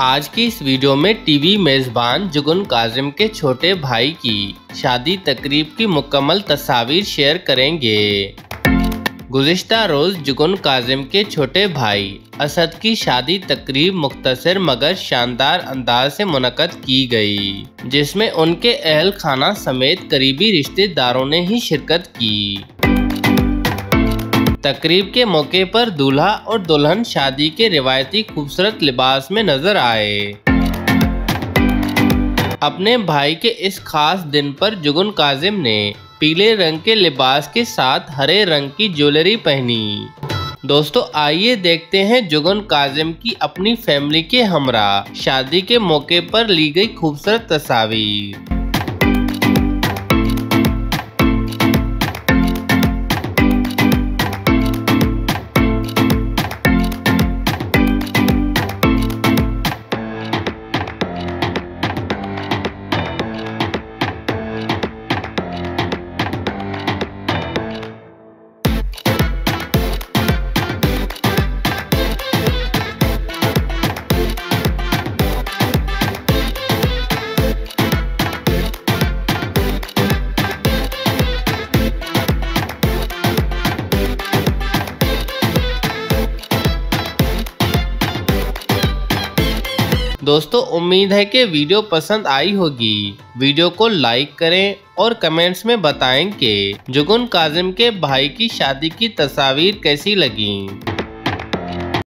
आज की इस वीडियो में टीवी मेज़बान जुगन काजिम के छोटे भाई की शादी तकरीब की मुकम्मल तस्वीर शेयर करेंगे। गुज्तर रोज़ जुगन काजिम के छोटे भाई असद की शादी तकरीब मुख्तर मगर शानदार अंदाज से मुनद की गई, जिसमें उनके अहल खाना समेत करीबी रिश्तेदारों ने ही शिरकत की। तकरीब के मौके पर दूल्हा और दुल्हन शादी के रिवायती खूबसूरत लिबास में नज़र आए। अपने भाई के इस खास दिन पर जुगन काजिम ने पीले रंग के लिबास के साथ हरे रंग की ज्वेलरी पहनी। दोस्तों, आइए देखते हैं जुगन काजिम की अपनी फैमिली के हमरा शादी के मौके पर ली गई खूबसूरत तस्वीर। दोस्तों, उम्मीद है कि वीडियो पसंद आई होगी। वीडियो को लाइक करें और कमेंट्स में बताएँ कि जुगुन काजिम के भाई की शादी की तस्वीर कैसी लगी।